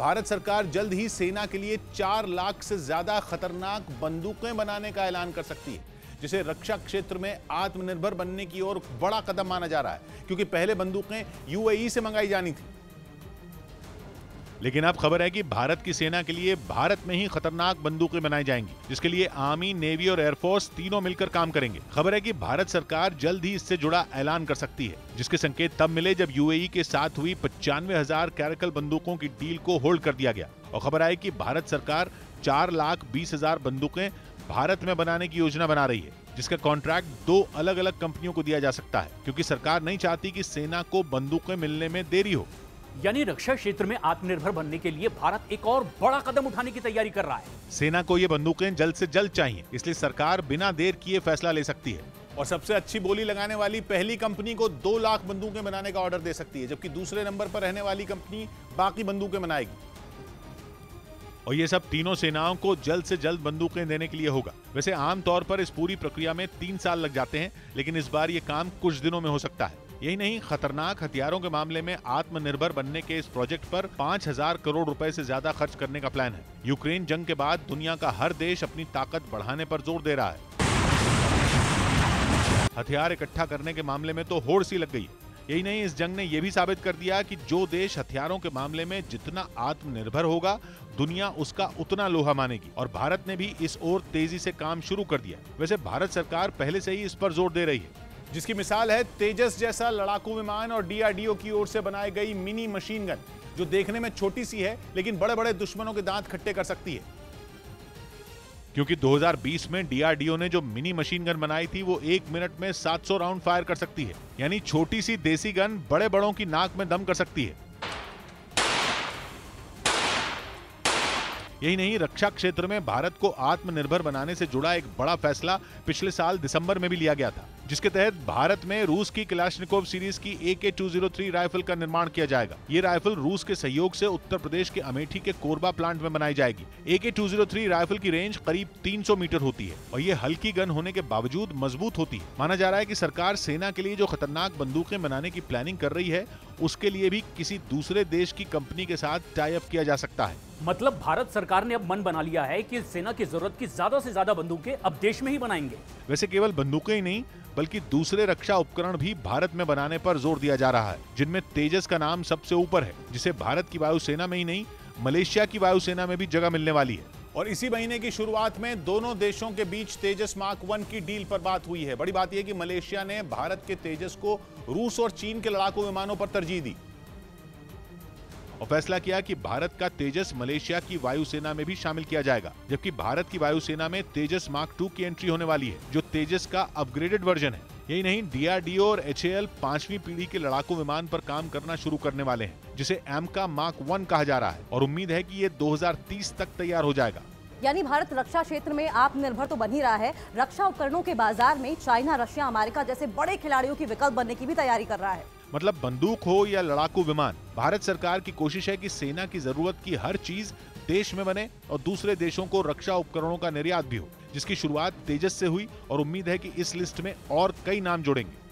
भारत सरकार जल्द ही सेना के लिए चार लाख से ज़्यादा खतरनाक बंदूकें बनाने का ऐलान कर सकती है, जिसे रक्षा क्षेत्र में आत्मनिर्भर बनने की ओर बड़ा कदम माना जा रहा है, क्योंकि पहले बंदूकें यूएई से मंगाई जानी थी। लेकिन अब खबर है कि भारत की सेना के लिए भारत में ही खतरनाक बंदूकें बनाई जाएँगी, जिसके लिए आर्मी, नेवी और एयरफोर्स तीनों मिलकर काम करेंगे। खबर है कि भारत सरकार जल्द ही इससे जुड़ा ऐलान कर सकती है, जिसके संकेत तब मिले जब यूएई के साथ हुई पचानवे हज़ार कैरिकल बंदूकों की डील को होल्ड कर दिया गया। और खबर आई की भारत सरकार चार लाख बीस हज़ार बंदूकें भारत में बनाने की योजना बना रही है, जिसका कॉन्ट्रैक्ट दो अलग अलग कंपनियों को दिया जा सकता है, क्योंकि सरकार नहीं चाहती कि सेना को बंदूकें मिलने में देरी हो। यानी रक्षा क्षेत्र में आत्मनिर्भर बनने के लिए भारत एक और बड़ा कदम उठाने की तैयारी कर रहा है। सेना को ये बंदूकें जल्द से जल्द चाहिए इसलिए सरकार बिना देर किए फैसला ले सकती है। और सबसे अच्छी बोली लगाने वाली पहली कंपनी को दो लाख बंदूकें बनाने का ऑर्डर दे सकती है जबकि दूसरे नंबर पर रहने वाली कंपनी बाकी बंदूकें बनाएगी। और ये सब तीनों सेनाओं को जल्द से जल्द बंदूकें देने के लिए होगा। वैसे आमतौर पर इस पूरी प्रक्रिया में तीन साल लग जाते हैं लेकिन इस बार ये काम कुछ दिनों में हो सकता है। यही नहीं, खतरनाक हथियारों के मामले में आत्मनिर्भर बनने के इस प्रोजेक्ट पर 5000 करोड़ रुपए से ज़्यादा खर्च करने का प्लान है। यूक्रेन जंग के बाद दुनिया का हर देश अपनी ताकत बढ़ाने पर ज़ोर दे रहा है। हथियार इकट्ठा करने के मामले में तो होड़ सी लग गई यही नहीं, इस जंग ने यह भी साबित कर दिया कि जो देश हथियारों के मामले में जितना आत्मनिर्भर होगा, दुनिया उसका उतना लोहा मानेगी। और भारत ने भी इस ओर तेज़ी से काम शुरू कर दिया वैसे भारत सरकार पहले से ही इस पर ज़ोर दे रही है। जिसकी मिसाल है तेजस जैसा लड़ाकू विमान और डीआरडीओ की ओर से बनाई गई मिनी मशीन गन, जो देखने में छोटी सी है, लेकिन बड़े बड़े दुश्मनों के दांत खट्टे कर सकती है। क्योंकि 2020 में डीआरडीओ ने जो मिनी मशीन गन बनाई थी, वो एक मिनट में 700 राउंड फायर कर सकती है। यानी छोटी सी देसी गन बड़े बड़ों की नाक में दम कर सकती है। यही नहीं, रक्षा क्षेत्र में भारत को आत्मनिर्भर बनाने से जुड़ा एक बड़ा फैसला पिछले साल दिसंबर में भी लिया गया था। जिसके तहत भारत में रूस की क्लाशनिकोव सीरीज़ की ए K two zero three rifle का निर्माण किया जाएगा। ये राइफल रूस के सहयोग से उत्तर प्रदेश के अमेठी के कोरबा प्लांट में बनाई जाएगी। A K two zero three rifle की रेंज करीब 300 मीटर होती है और ये हल्की गन होने के बावजूद मज़बूत होती है। माना जा रहा है की सरकार सेना के लिए जो खतरनाक बंदूकें बनाने की प्लानिंग कर रही है उसके लिए भी किसी दूसरे देश की कंपनी के साथ टाई अप किया जा सकता है। मतलब भारत सरकार ने अब मन बना लिया है कि सेना की ज़रूरत की ज़्यादा से ज़्यादा बंदूकें अब देश में ही बनाएँगे। वैसे केवल बंदूकें ही नहीं बल्कि दूसरे रक्षा उपकरण भी भारत में बनाने पर ज़ोर दिया जा रहा है, जिनमें तेजस का नाम सबसे ऊपर है, जिसे भारत की वायुसेना में ही नहीं, मलेशिया की वायुसेना में भी जगह मिलने वाली है। और इसी महीने की शुरुआत में दोनों देशों के बीच तेजस मार्क वन की डील पर बात हुई है। बड़ी बात यह कि मलेशिया ने भारत के तेजस को रूस और चीन के लड़ाकू विमानों पर तरजीह दी। और फैसला किया कि भारत का तेजस मलेशिया की वायुसेना में भी शामिल किया जाएगा, जबकि भारत की वायुसेना में तेजस मार्क टू की एंट्री होने वाली है, जो तेजस का अपग्रेडेड वर्जन है। यही नहीं डीआरडीओ और एचएएल पांचवी पीढ़ी के लड़ाकू विमान पर काम करना शुरू करने वाले हैं, जिसे एमका मार्क वन कहा जा रहा है, और उम्मीद है कि ये 2030 तक तैयार हो जाएगा। यानी भारत रक्षा क्षेत्र में आत्मनिर्भर तो बन ही रहा है, रक्षा उपकरणों के बाज़ार में चाइना, रशिया, अमेरिका जैसे बड़े खिलाड़ियों की विकल्प बनने की भी तैयारी कर रहा है। मतलब बंदूक हो या लड़ाकू विमान, भारत सरकार की कोशिश है कि सेना की ज़रूरत की हर चीज़ देश में बने और दूसरे देशों को रक्षा उपकरणों का निर्यात भी हो, जिसकी शुरुआत तेजस से हुई और उम्मीद है कि इस लिस्ट में और कई नाम जुड़ेंगे।